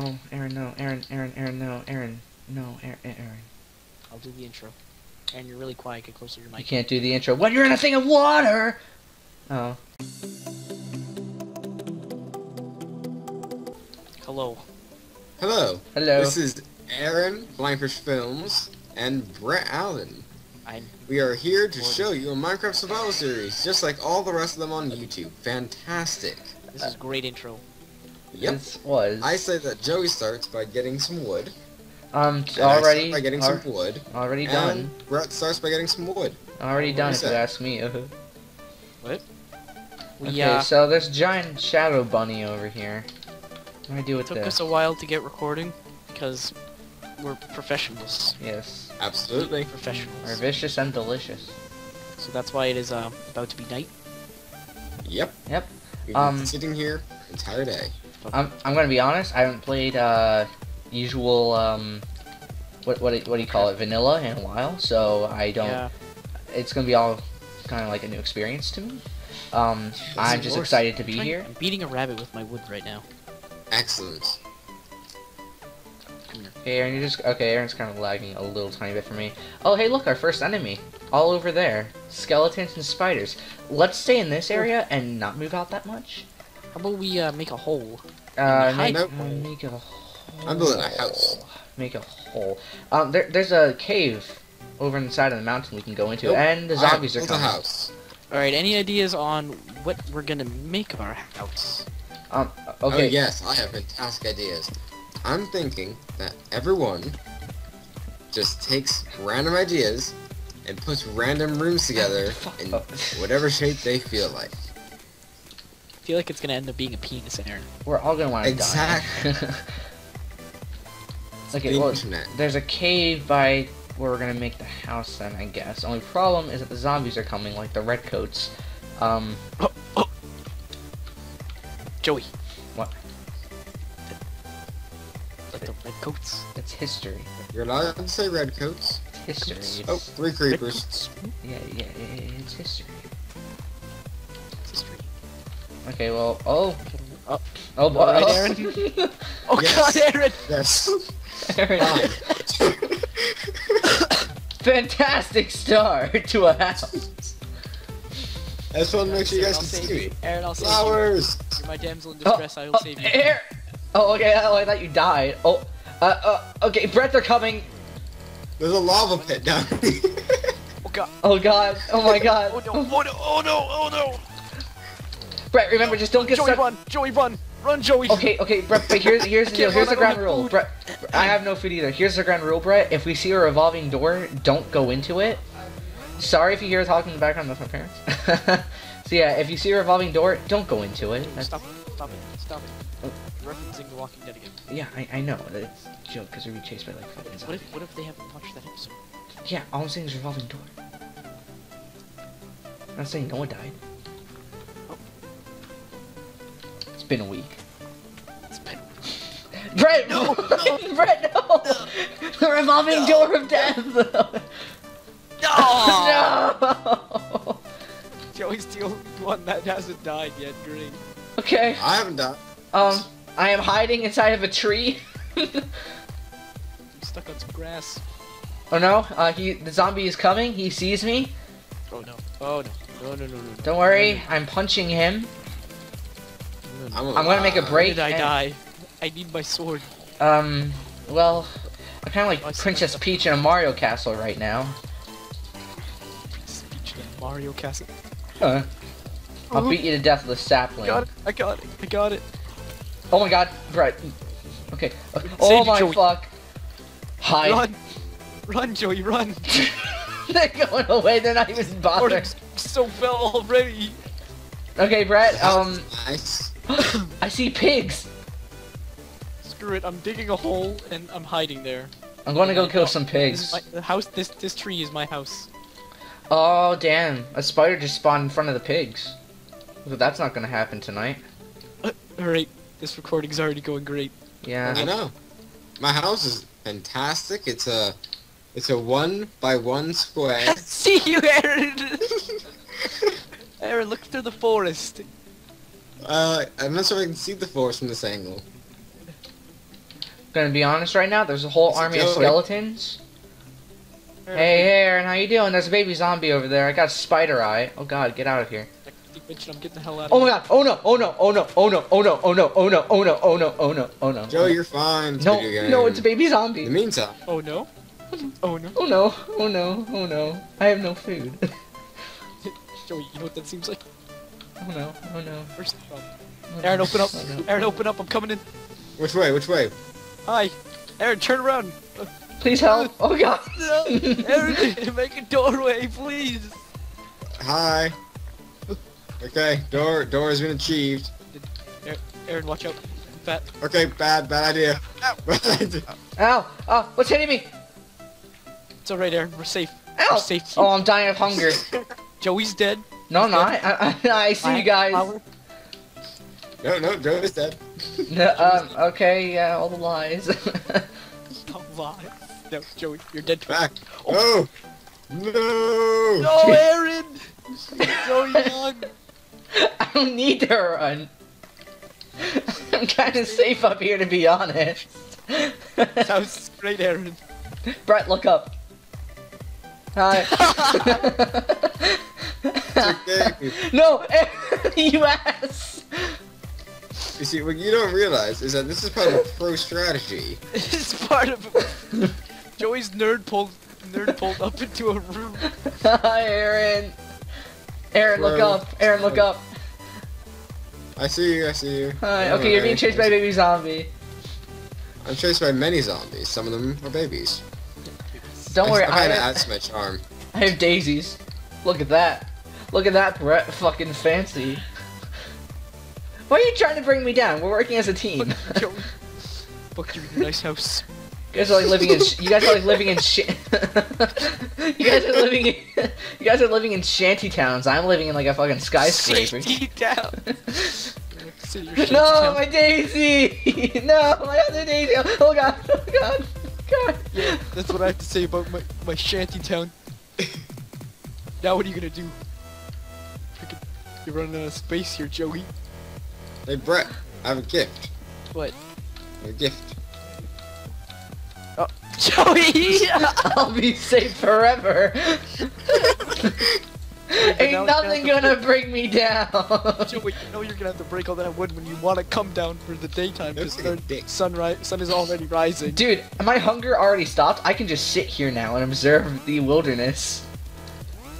oh, Aaron, no, Aaron, Aaron, Aaron, no, Aaron, no, Aaron, Aaron. I'll do the intro. And you're really quiet. Get closer to your mic. You can't do the intro when you're in a thing of water. Oh, Hello. Hello. hello. This is Aaron, Flying Fish Films, and Brett Allen. I'm. We are here to Morgan. show you a Minecraft survival series, just like all the rest of them on YouTube. Fantastic. This is great intro. Yep. This was I say that Joey starts by getting some wood. um and I start already by getting some wood. already and done. Brett starts by getting some wood. Already What done. If you ask me. Uh-huh. We okay, uh, so there's giant shadow bunny over here. What do I do with it? took this? us a while to get recording because we're professionals. Yes, Absolutely. we're Professionals. vicious and delicious. So that's why it is uh, about to be night. Yep. Yep. We've Um, sitting here entire day. I'm I'm gonna be honest. I haven't played uh usual um what what do- what do you call it vanilla in a while, so I don't. Yeah. It's gonna be all kind of like a new experience to me. Um, I'm just course. excited to be Trying- here. I'm beating a rabbit with my wood right now. Excellent. Come here. Okay, Aaron, you just okay. Aaron's kind of lagging a little tiny bit for me. Oh, hey, look, our first enemy, all over there. Skeletons and spiders. Let's stay in this area and not move out that much. How about we uh, make a hole? Uh, hide- make, Nope. make a hole. I'm building a house. Make a hole. Um, there, there's a cave over on the side of the mountain we can go into, Nope. and the I zombies are built a coming. house. All right. Any ideas on what we're gonna make of our house? Um, Oh okay. yes, I have fantastic ideas. I'm thinking that everyone just takes random ideas and puts random rooms together in whatever shape they feel like. I feel like it's gonna end up being a penis, Aaron. We're all gonna want to Exactly. die. okay, the well, there's a cave by where we're gonna make the house then, I guess. Only problem is that the zombies are coming, like the redcoats. Um, Joey. What? Like the red coats. it's history. You're allowed to say redcoats. It's history. Oh, It's, three creepers. Yeah, yeah, yeah, it's history. It's history. Okay, well, oh, Oh, oh, boy. Alright, oh. Aaron. oh Yes. God, Aaron! Yes. Aaron, Fine. fantastic start to a house. I just want to make sure you guys can save see you. me. Aaron, I'll save you. Flowers. You're my damsel in Oh, distress. I will oh, save you. Air. Oh, okay. Oh, I thought you died. Oh, uh, uh, okay. Brett, they're coming. There's a lava pit down here. Oh God. Oh God. Oh my God. Oh no! Oh no! Oh no! Oh no! Brett, remember, just don't get Joey, stuck. run! Joey, run! Run, Joey! Okay, okay, Brett. But here's here's the deal. Here's the ground rule, Brett. I have no food either. Here's the ground rule, Brett. If we see a revolving door, don't go into it. Sorry if you hear us talking in the background. That's my parents. so yeah, if you see a revolving door, don't go into it. That's, Stop it! Stop it! Stop it! You're referencing The Walking Dead again. yeah, I, I know. It's a joke because we're being chased by like fucking What if what if they haven't watched that episode? Yeah, all I'm saying is revolving door. I'm not saying Noah died. Been a week. It's been Brett! No, Brett, no! The revolving door of death! no! no! Joey's the only one that hasn't died yet. Green. Okay, I haven't died. um, I am hiding inside of a tree. I'm stuck on some grass. oh no, uh, he, the zombie is coming, he sees me. Oh no! Oh no! No no no no! no. Don't worry, I'm punching him. No, no. I'm, I'm gonna make a break. Did I and- die? I need my sword. Um, well, I'm kinda like Princess. Peach in a Mario castle right now. Speech to Mario Castle. Huh. I'll Oh. beat you to death with a sapling. got it! I got it! I got it! Oh my god, Brett. Okay. Save Oh my Joey. fuck. Hi. Run! Run, Joey, run! They're going away, they're not even Or bothering. so fell already. Okay, Brett, um, Nice. I see pigs. Screw it! I'm digging a hole and I'm hiding there. I'm gonna go kill Oh, some pigs. is my the house. This this tree is my house. Oh, damn. A spider just spawned in front of the pigs. But that's not gonna happen tonight. Uh, all right, this recording's already going great. Yeah. I know. My house is fantastic. It's a, it's a one by one square. See you, Aaron. Aaron, look through the forest. Uh, I'm not sure if I can see the forest from this angle. Gonna be honest right now, there's a whole It's a army of skeletons. Hey, hey, Aaron, how you doing? There's a baby zombie over there. I got spider eye. Oh god, get out of here. Bitch, I'm getting the hell out of Oh my here. god, oh no, oh no, oh no, oh no, oh no, oh no, oh no, oh no, oh no, oh no, oh no. Joe, you're fine. It's No, no, it's a baby zombie. In the meantime, Oh no. Oh no. Oh no, oh no, oh no. I have no food. Joey, you know what that seems like? Oh no, oh no. Where's the phone? oh Aaron, open up. oh no. Aaron, open up. I'm coming in. which way? Which way? Hi. Aaron, turn around. Please help. Oh god. No. Aaron, make a doorway, please. Hi. Okay, door door has been achieved. Aaron, watch out. Fat. Okay, bad bad idea. Bad idea. Ow! Oh, what's hitting me? It's alright, Aaron. We're safe. Ow! We're safe. Oh, I'm dying of hunger. Joey's dead. No, I'm not. I, I, I see you guys. Flower. No, no, Joe is dead. No, um, okay, yeah, all the lies. Don't lie. No, Joey, you're dead. Back. Oh. No. No, Aaron. You're so young. I don't need to run. I'm kind of safe up here, to be honest. Sounds great, Aaron. Brett, look up. Hi. No, you ass. You see, what you don't realize is that this is part of a pro strategy. it's part of Joey's nerd pulled nerd pulled up into a room. Hi, Aaron. Aaron, look up. Aaron, look up. I see you, I see you. Hi. Okay, you're being chased by a baby zombie. I'm chased by many zombies. Some of them are babies. Don't worry, I, I have, my charm. I have daisies. Look at that. Look at that, Brett. Fucking fancy. Why are you trying to bring me down? We're working as a team. Fuck you in your nice house. You guys are like living in. Sh- you guys are like living in. Sh- you guys are living in. You guys are living in shanty towns. I'm living in like a fucking skyscraper. Safety down. Say your shit no, my daisy! no, my other daisy! Oh god! Oh god! God! Yeah, that's what I have to say about my, my shanty town. now what are you gonna do? Freaking, you're running out of space here, Joey. Hey, Brett, I have a gift. What? A gift. Oh, Joey! I'll be safe forever. Ain't nothing gonna gonna bring me down. Joey, you know you're gonna have to break all that wood when you want to come down for the daytime because like a dick. sunrise sun is already rising. Dude, my hunger already stopped. I can just sit here now and observe the wilderness.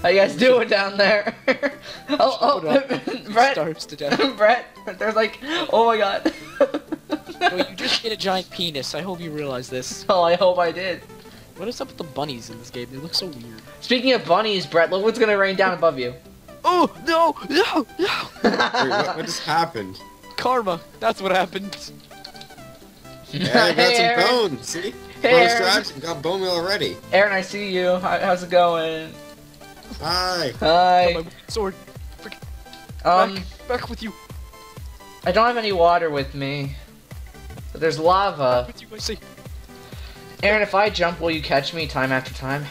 How you guys doing down there? oh, Shut oh, Brett, Starves to death. Brett, there's like, oh my god. Joey, you just hit a giant penis. I hope you realize this. oh, I hope I did. What is up with the bunnies in this game? They look so weird. Speaking of bunnies, Brett, look what's gonna rain down above you. Oh no, no, no! Wait, what, what just happened? Karma. That's what happened. Yeah, I got Hey, some Aaron. bones. See? Hey, Pro Aaron. Got bone meal already. Aaron, I see you. How's it going? Hi. Got Hi. my sword. Um, back, back with you. I don't have any water with me. But there's lava. With you, I say. Aaron, if I jump, will you catch me time after time?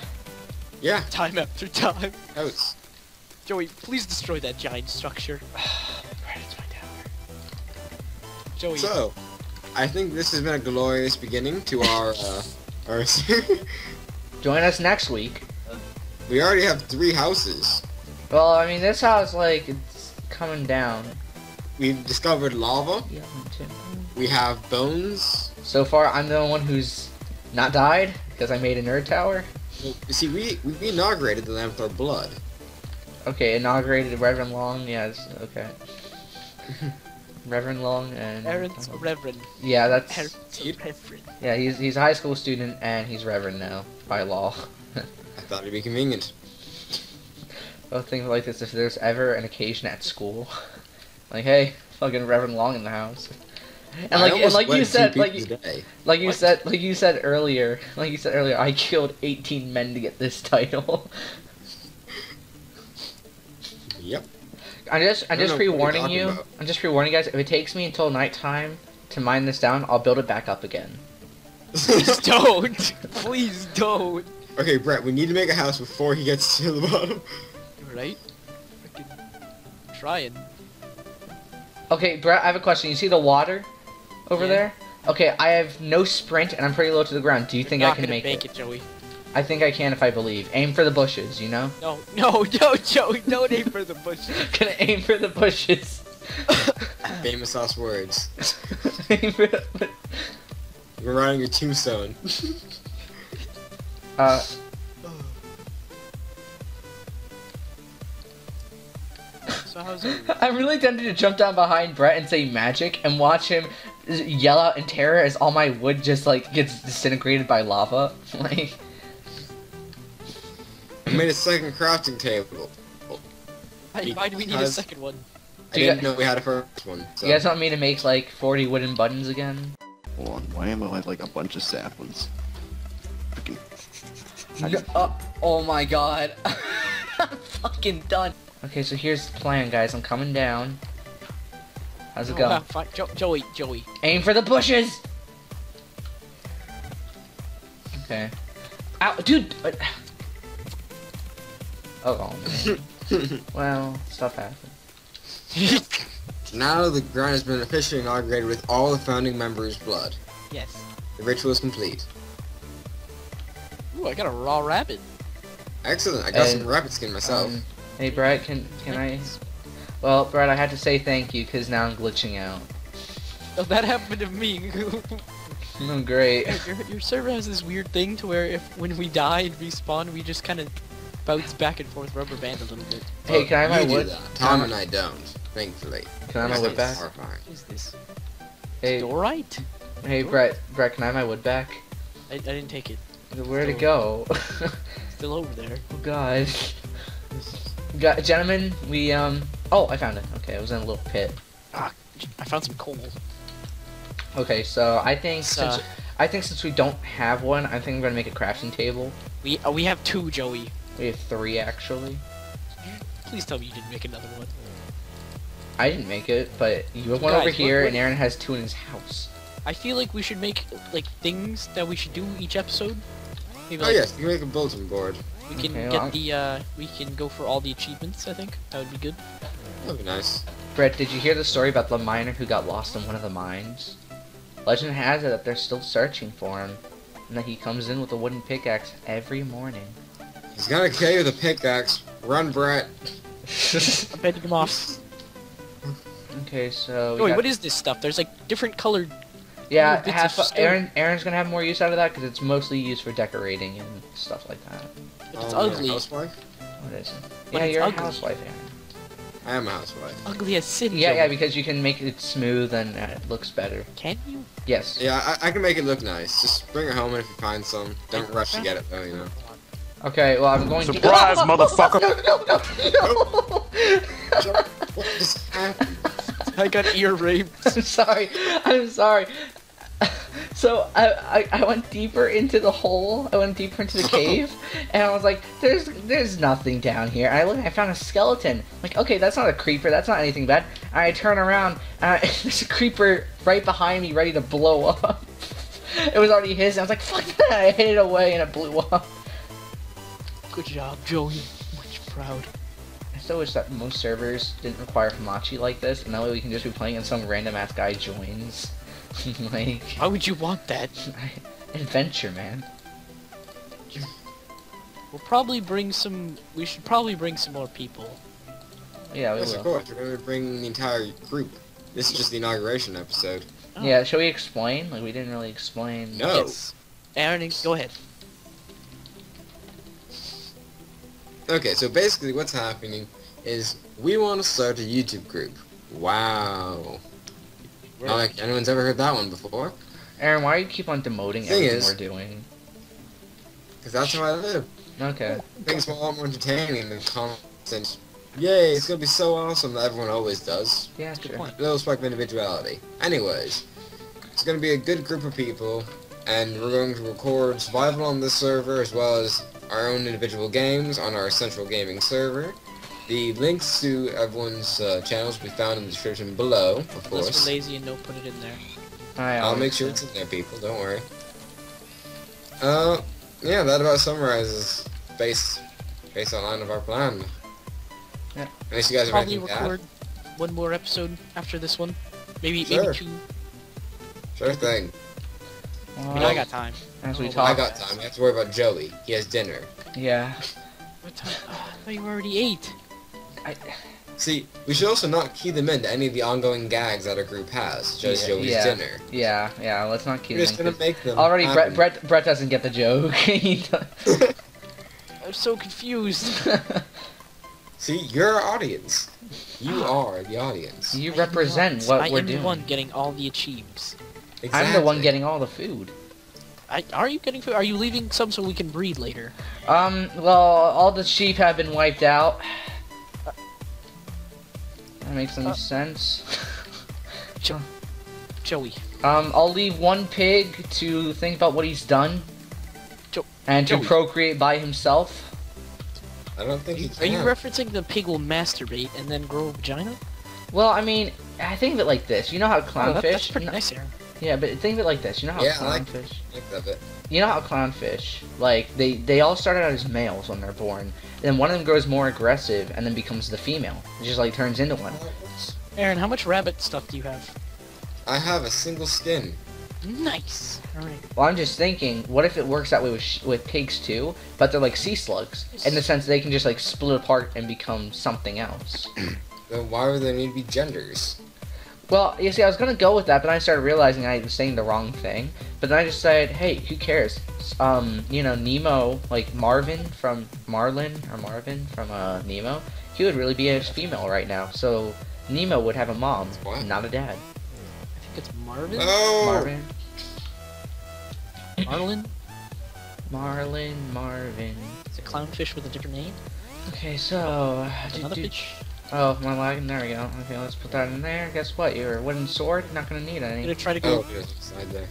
Yeah, Time after time. house. Joey, please destroy that giant structure. Brett, it's my tower. Joey, So, I think this has been a glorious beginning to our, uh, our Join us next week. We already have three houses. Well, I mean, this house, like, it's coming down. We've discovered lava. Yeah, me too. We have bones. So far, I'm the only one who's not died because I made a nerd tower. Well, You see, we, we inaugurated the land with our blood. Okay, inaugurated Reverend Long. Yes, okay. Reverend Long and Aaron's a reverend. yeah, that's Aaron's reverend. yeah. He's he's a high school student and he's Reverend now by law. I thought it'd be convenient. Both things like this. If there's ever an occasion at school, like hey, fucking Reverend Long in the house. And like and like you said, like you, like you What? said, like you said earlier, like you said earlier, I killed 18 men to get this title. Yep. I'm just, I'm I just know what you're pre-warning you. about. I'm just pre-warning you guys. If it takes me until nighttime to mine this down, I'll build it back up again. Please don't. Please don't. Okay, Brett, we need to make a house before he gets to the bottom. Right? Freaking trying. Okay, Brett, I have a question. You see the water over Yeah. there? Okay, I have no sprint and I'm pretty low to the ground. Do you think You're I not can gonna make, make it? it, Joey. I think I can if I believe. Aim for the bushes, you know? No, no, no, Joey, don't aim for the bushes. Gonna aim for the bushes. Famous last words. aim for the bu- You're writing your tombstone. Uh, So how's it? I'm really tempted to jump down behind Brett and say magic and watch him yell out in terror as all my wood just like gets disintegrated by lava. like, I made a second crafting table. Why, why do we need a second one? I Do you didn't gu- know we had a first one. So. you guys want me to make like 40 wooden buttons again? Hold on, why am I like a bunch of saplings? Freaking. No- oh, oh my god. I'm fucking done. Okay, so here's the plan, guys. I'm coming down. How's it No, go? ah. Jo- Joey, Joey. Aim for the bushes! Okay. Ow, dude! uh, Oh, man. well, stuff happens. Now the ground has been officially inaugurated with all the founding members' blood. yes. The ritual is complete. Ooh, I got a raw rabbit. Excellent. I got Hey, some rabbit skin myself. Um, hey, Brett, can can I? Well, Brett, I had to say thank you because now I'm glitching out. Oh, that happened to me. Oh, great. your, your server has this weird thing to where if when we die and respawn, we just kind of bounce back and forth, rubber band a little bit. Hey, can I have my do wood? that. Tom have and I don't, thankfully. Can I have my wood back? horrifying. What is this? Hey, Dorite? hey, Brett, Brett, can I have my wood back? I, I didn't take it. Where'd it go? Still over there. Oh god. Got, gentlemen, we um. Oh, I found it. Okay, it was in a little pit. Ah, I found some coal. Okay, so I think since I think since we don't have one, I think I'm gonna make a crafting table. We uh, we have two, Joey. We have three actually. Please tell me you didn't make another one. I didn't make it, but you have one Guys, over what- here, what- and Aaron has two in his house. I feel like we should make like things that we should do each episode. Maybe Oh like yes, you can make a bulletin board. we can Okay, get well, the uh we can go for all the achievements. I think that would be good. That'd be nice. Brett, did you hear the story about the miner who got lost in one of the mines? Legend has it that they're still searching for him, and that he comes in with a wooden pickaxe every morning. He's gonna kill you with a pickaxe. Run, Brett. I'm bending them off. okay, so we Joey, got- what is this stuff? There's like different colored. Yeah, bits half. Aaron. Aaron's gonna have more use out of that because it's mostly used for decorating and stuff like that. But it's you're ugly. Housewife? What is it? But yeah, you're ugly. a housewife, Aaron. I am a housewife. Ugly as sin. Yeah, yeah, because you can make it smooth and uh, it looks better. Can you? Yes. Yeah, I, I can make it look nice. Just bring it home if you find some. Don't rush to get it though, you know. Okay, well I'm going to. Surprise, motherfucker! No, no, no, What just happened? I got ear raped. I'm sorry. I'm sorry. So I, I I went deeper into the hole. I went deeper into the cave, and I was like, "There's there's nothing down here." And I look, I found a skeleton. I'm like, okay, that's not a creeper. That's not anything bad. And I turn around, and I, there's a creeper right behind me, ready to blow up. it was already his. And I was like, "Fuck that!" I hit it away, and it blew up. Good job, Joey. Much proud. I still wish that most servers didn't require Hamachi like this, and that way we can just be playing and some random ass guy joins. like Why would you want that? adventure, man. We'll probably bring some. We should probably bring some more people. Yeah, we Yes, will. of course. We're gonna bring the entire group. This is just the inauguration episode. Oh. Yeah, shall we explain? Like, we didn't really explain. No. Yes. Aaron, go ahead. Okay, so basically what's happening is we want to start a YouTube group. Wow. Not like anyone's ever heard that one before. Aaron, why do you keep on demoting Thing everything is- we're doing? Because that's how I live. Okay. Things are a lot more entertaining than constant. Yay, it's gonna be so awesome that everyone always does. Yeah, Good sure. point. A little spark of individuality. Anyways, it's gonna be a good group of people, and we're going to record survival on this server as well as our own individual games on our central gaming server. The links to everyone's uh, channels will be found in the description below, of Unless course. we're lazy and don't put it in there. I I'll make sure it's in there, people. Don't worry. Uh, yeah, that about summarizes based based on line of our plan. Yeah. Unless you guys Probably anything to add. record one more episode after this one. Maybe Sure. maybe two. Sure thing. Well, I mean, I got time. as we Oh, talk. I got time. You have to worry about Joey. He has dinner. Yeah. What time? Oh, I thought you already ate. I, See, we should also not key them into any of the ongoing gags that our group has. Just Yeah, Joey's yeah. dinner. yeah, yeah. Let's not keep We're just them, gonna make them. Already, Brett, happen. Brett, Brett doesn't get the joke. I'm so confused. See, you're our audience. You are the audience. you represent not- what I we're doing. I'm doing. the one getting all the achieves. I'm the one getting all the food. I, are you getting food? Are you leaving some so we can breed later? Um, well, all the sheep have been wiped out. That makes any Uh. sense. Joey. Um, I'll leave one pig to think about what he's done. Jo- and to Joey. procreate by himself. I don't think Are you're you referencing the pig will masturbate and then grow a vagina? Well, I mean, I think of it like this. You know how Oh, that- that's pretty nice, Aaron. Yeah, but think of it like this. You know how Yeah, clownfish? I like that bit. You know how clownfish, like they they all start out as males when they're born. Then one of them grows more aggressive and then becomes the female. It just like turns into one. Aaron, how much rabbit stuff do you have? I have a single skin. Nice. All right. Well, I'm just thinking, what if it works that way with sh- with pigs too? But they're like sea slugs in the sense they can just like split apart and become something else. Then why would there need to be genders? Well, you see, I was gonna go with that, but I started realizing I was saying the wrong thing. But then I just said, hey, who cares? Um, you know, Nemo, like Marvin from Marlin or Marvin from uh Nemo, he would really be a female right now. So Nemo would have a mom, What? not a dad. I think it's Marvin. Oh! Marvin, Marlin. Marlin, Marvin. It's a clownfish with a different name. Okay, so do- Another do- fish. Oh, my lagging. There we go. Okay, let's put that in there. Guess what? Your wooden sword. Not gonna need any. I'm gonna try to Oh, go. there's a there.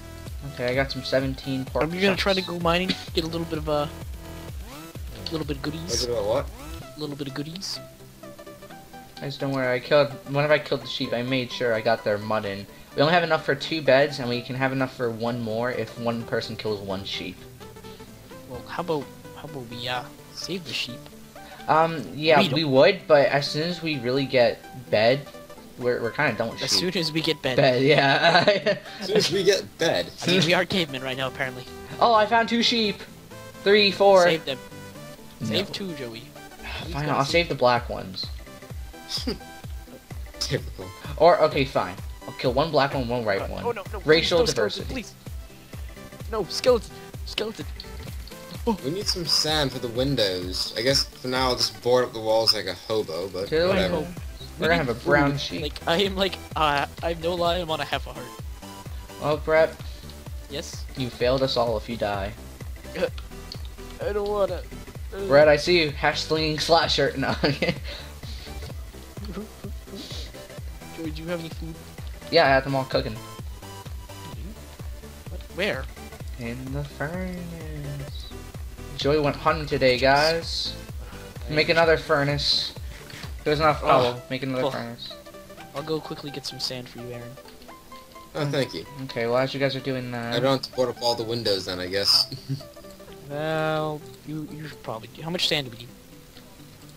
Okay, I got some 17 pork. Are we gonna try to go mining? Get a little bit of a. little bit of What's goodies. it about what? A little bit of goodies. Guys, don't worry. I killed. Whenever I killed the sheep, I made sure I got their mud in. We only have enough for two beds, and we can have enough for one more if one person kills one sheep. Well, how about how about we uh save the sheep? Um, yeah, We we, would, but as soon as we really get bed, we're, we're kind of done with As sheep. soon as we get bed. Bed, yeah. As soon as we get bed. I mean, we are cavemen right now, apparently. oh, I found two sheep. Three, four. Save them. No. Save two, Joey. Fine, I'll save the black ones. Typical. Or okay, fine. I'll kill one black one, one white one. Oh no, no. Racial no, skeleton, diversity. please. No, skeleton. Skeleton. We need some sand for the windows. I guess for now I'll just board up the walls like a hobo, but Two, whatever. hobo. We're gonna have a brown food. sheep. Like I am like uh I have no lie, I'm on a half a heart. Oh, Brett, Yes? you failed us all if you die. I don't wanna. uh, Brett, I see you. Hash slinging slasher. No. Joey, do you have any food? yeah, I had them all cooking. What? Where? In the furnace. Joey went hunting today, guys. Make another furnace. There's enough. Oh, Ugh. well, make another Ugh. furnace. I'll go quickly get some sand for you, Aaron. Oh, thank you. Okay, well, as you guys are doing that. I don't have to board up all the windows then, I guess. Well, you you should probably. Do. How much sand do we need?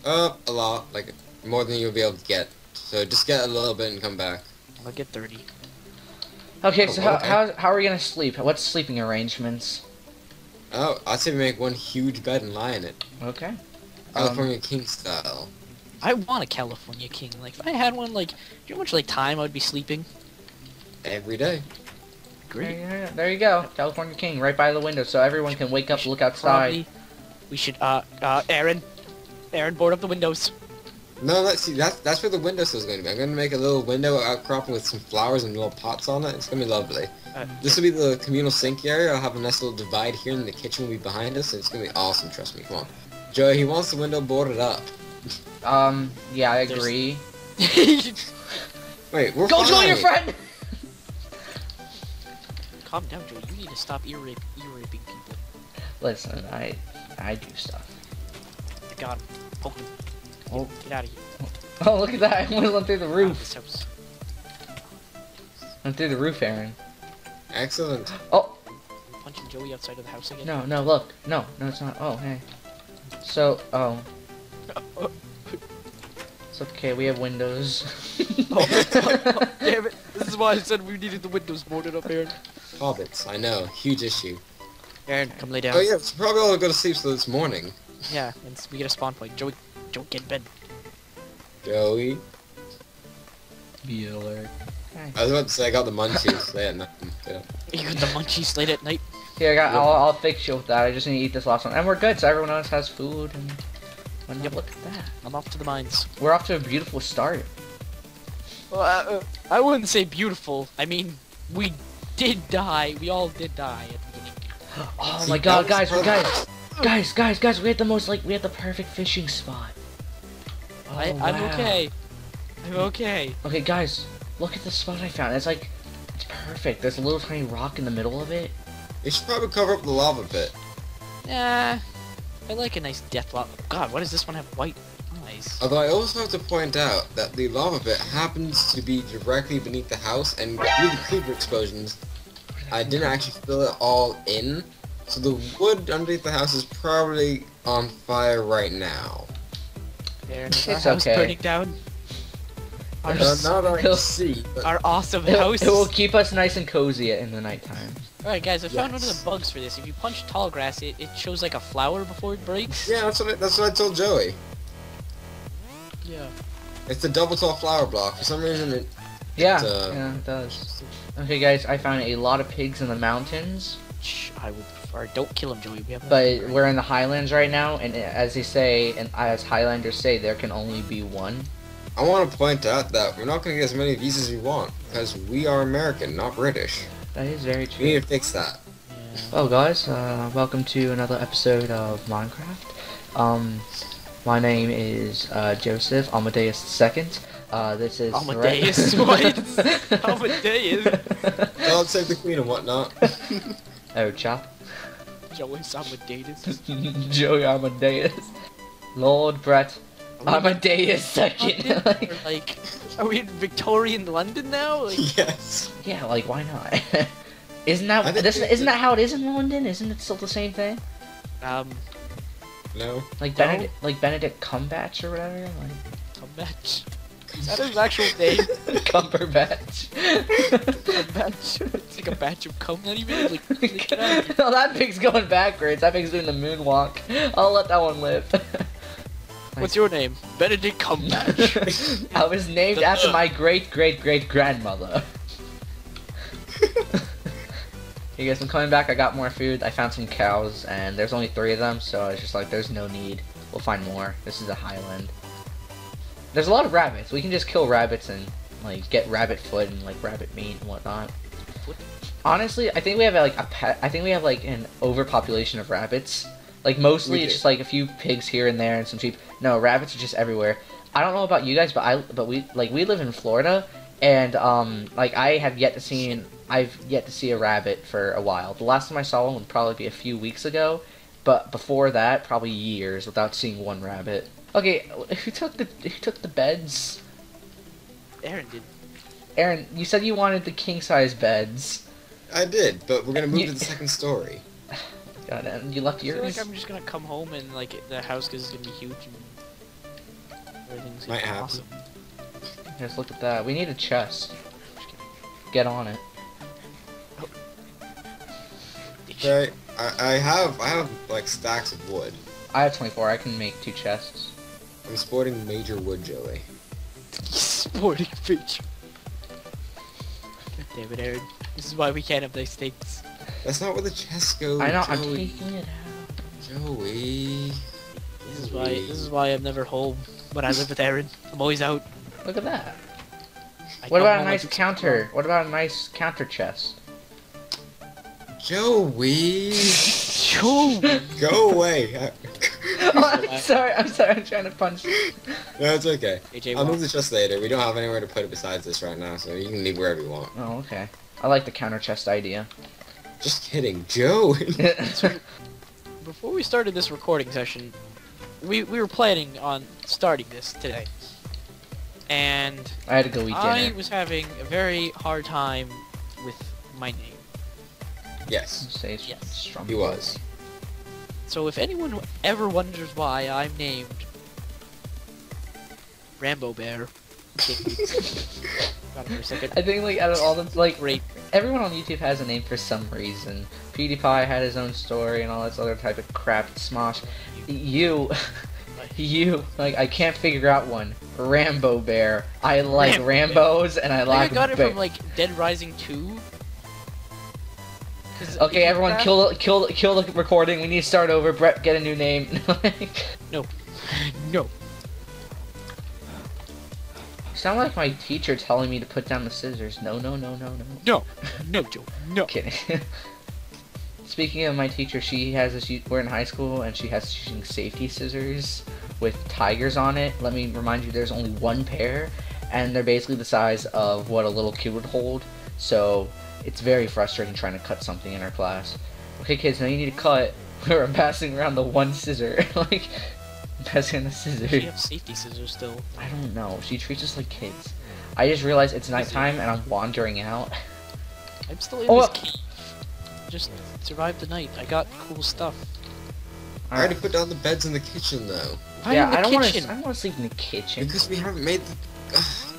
uh, a lot. Like, more than you'll be able to get. So just get a little bit and come back. I'll get thirty. Okay, Oh, so how, okay. how, how are we gonna sleep? What's sleeping arrangements? Oh, I'd say we make one huge bed and lie in it. Okay. Um, California King style. I want a California king. Like, if I had one, like, do you know how much like time I would be sleeping? Every day. There you, there you go. California King, right by the window, so everyone can wake up, look outside. Probably. We should. Uh, uh, Aaron. Aaron, board up the windows. No, let's see. That's that's where the windowsill is going to be. I'm going to make a little window outcropping with some flowers and little pots on it. It's going to be lovely. Uh, This will be the communal sink area. I'll have a nice little divide here, and the kitchen will be behind us. And it's going to be awesome. Trust me. Come on, Joey. He wants the window boarded up. Um, yeah, I agree. Wait, we're Go join your friend! Calm down, Joey. You need to stop ear rape, ear raping people. Listen, I I do stuff. God, got him. Poke him. Oh. Get out of here. Oh, look at that! I went through the roof. this house. Went through the roof, Aaron. Excellent. Oh, Punching Joey outside of the house again. no, no, look. No, no, it's not. Oh, hey. So, oh. It's okay, we have windows. Oh, Damn it. This is why I said we needed the windows boarded up, Aaron. Hobbits, I know, huge issue. Aaron, come lay down. Oh yeah, it's probably all go to sleep so this morning. Yeah, and we get a spawn point. Joey, Joey, get in bed. Joey. Be alert. I was about to say I got the munchies. they had nothing. Yeah. You got the munchies late at night. Here, I got. I'll, I'll fix you with that. I just need to eat this last one, and we're good. So everyone else has food, and and Yep. look at that. I'm off to the mines. We're off to a beautiful start. Well, uh, uh, I wouldn't say beautiful. I mean, we did die. We all did die at the beginning. Oh See, my god, guys, guys, guys, guys, guys, we had the most like we had the perfect fishing spot. Oh, I, I'm wow. okay. I'm okay. Okay, guys, look at the spot I found. It's like it's perfect. There's a little tiny rock in the middle of it. You should probably cover up the lava pit. Nah, I like a nice death lot. God, why does this one have white eyes? Although I also have to point out that the lava pit happens to be directly beneath the house, and due to creeper explosions, I didn't actually fill it all in. So the wood underneath the house is probably on fire right now. Aaron, is our It's house okay. burning down? Our, Uh, not that I can see, but our awesome It, house. it will keep us nice and cozy in the nighttime. Alright guys, I found one of the bugs for this. If you punch tall grass, it, it shows like a flower before it breaks. yeah, that's what I, that's what I told Joey. Yeah. It's the double tall flower block. For some reason, it Yeah, uh, yeah, it does. Okay, guys, I found a lot of pigs in the mountains, I would prefer. Don't kill him, Joey. We have. but we're in the highlands right now, and as they say, and as Highlanders say, there can only be one. I want to point out that we're not going to get as many views as we want because we are American, not British. That is very true. We true. need to fix that. Yeah. Well, guys, uh, welcome to another episode of Minecraft. Um, my name is uh, Joseph Amadeus II. Uh, this is Amadeus? What? Amadeus? God save the queen and whatnot. oh, chop. Joey Amadeus. Joey Amadeus. Lord Brett Amadeus II. London? Like, are we in Victorian London now? Like, yes. yeah, like why not? isn't that this, it- isn't that how it is in London? Isn't it still the same thing? um, No. Like No. Benedict, like Benedict Cumberbatch or whatever, like Cumberbatch. Is that his actual name? Cumberbatch. Cumberbatch. It's like a batch of cum, not even like. like get out of here. no, that pig's going backwards. That pig's doing the moonwalk. I'll let that one live. What's your name? Benedict Cumberbatch. I was named after my great great great grandmother. You guys, I'm coming back. I got more food. I found some cows, and there's only three of them, so I was just like, there's no need. We'll find more. This is a highland. There's a lot of rabbits. We can just kill rabbits and like get rabbit foot and like rabbit meat and whatnot. Honestly, I think we have like a pet. I think we have like an overpopulation of rabbits. Like mostly it's just like a few pigs here and there and some sheep. No, rabbits are just everywhere. I don't know about you guys, but I but we like we live in Florida, and um like I have yet to see I've yet to see a rabbit for a while. The last time I saw one would probably be a few weeks ago, but before that, probably years without seeing one rabbit. Okay, who took the who took the beds? Aaron did. Aaron, you said you wanted the king size beds. I did, but we're gonna move You- to the second story. God, and you left I feel yours. like I'm just gonna come home and like the house is gonna be huge and everything's gonna Might be happen. awesome. Just look at that. We need a chest. Get on it. Oh. Okay, I, I have I have like stacks of wood. I have 24. I can make two chests. I'm sporting major wood, Joey. Sporting feature. God damn it, Aaron. This is why we can't have nice things. That's not where the chest goes. I know. I'm Joey. taking it out. Joey. This is why. This is why I'm never home when I live with Aaron. I'm always out. Look at that. I What about a nice do some counter? What about a nice counter chest? Joey. Shoo! Go away. I'm sorry. I'm sorry. I'm trying to punch. you. no, it's okay. AJ, I'll walk. move the chest later. We don't have anywhere to put it besides this right now, so you can leave wherever you want. Oh, okay. I like the counter chest idea. Just kidding, Joe. Before we started this recording session, we we were planning on starting this today, and I had to go eat dinner. I was having a very hard time with my name. yes, Say it's Yes. strong. he was. So if anyone ever wonders why I'm named Rambo Bear, Forgot it for a second. I think like out of all the like Great. everyone on YouTube has a name for some reason. PewDiePie had his own story and all this other type of crap. Smosh, you, you like I can't figure out one. Rambo Bear. I like Ram- Rambos and I like. I got it bear- from like Dead Rising 2. 'Cause if Okay, you everyone, grab- kill kill kill the recording. We need to start over. Brett, get a new name. No. No. Sound like my teacher telling me to put down the scissors. No, no, no, no, no. No. No, Joe. No. Kidding. Speaking of my teacher, she has this. We're in high school, and she has using safety scissors with tigers on it. Let me remind you, there's only one pair, and they're basically the size of what a little kid would hold. So it's very frustrating trying to cut something in our class. Okay, kids, now you need to cut. We're passing around the one scissor, like passing the scissors. She have safety scissors still. I don't know. She treats us like kids. I just realized it's nighttime and I'm wandering out. I'm still in Oh, this uh, cave. Just survived the night. I got cool stuff. I already put down the beds in the kitchen though. Why yeah, in the I don't want to. I don't want to sleep in the kitchen. Because we haven't made the.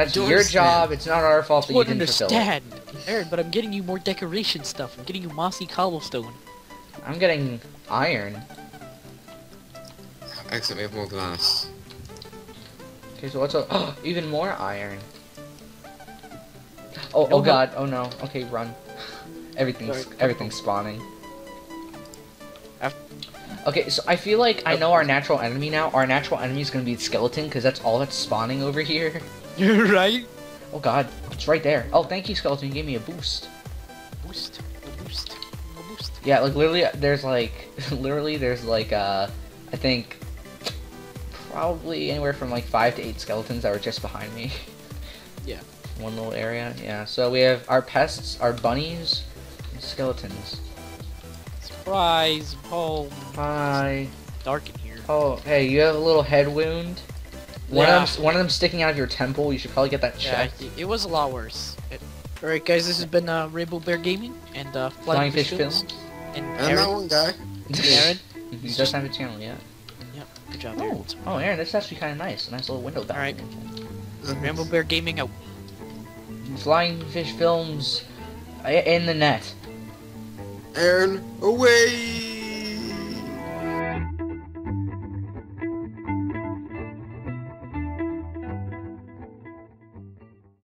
That's your understand. job. It's not our fault I that you don't didn't fulfill it. understand. Aaron, but I'm getting you more decoration stuff. I'm getting you mossy cobblestone. I'm getting iron. Except we have more glass. Okay, so what's up? even more iron. Oh, No oh god. Oh no. Okay, run. Everything's Sorry. everything's spawning. Okay, so I feel like I oh. know our natural enemy now. Our natural enemy is gonna be the skeleton because that's all that's spawning over here. right? Oh god, it's right there. Oh, thank you, skeleton. You gave me a boost. Boost. A boost. A boost. Yeah, like literally, there's like, literally, there's like, uh, I think, probably anywhere from like five to eight skeletons that were just behind me. Yeah. One little area. Yeah. So we have our pests, our bunnies, and skeletons. Surprise. Oh, Hi. dark in here. Oh, hey, you have a little head wound. One Yeah. of them, one of them sticking out of your temple. You should probably get that checked. it, it was a lot worse. Alright guys, this has been uh, Rambo Bear Gaming and uh, Flying Fish Films. Films. And And that Aaron. one guy. Aaron. he does have a channel, yeah. Yep, good job, Oh, Aaron. oh, Aaron, this is actually kind of nice. A nice little window down. Alright. Rambo Bear Gaming out. Flying Fish Films in the net. Aaron, away!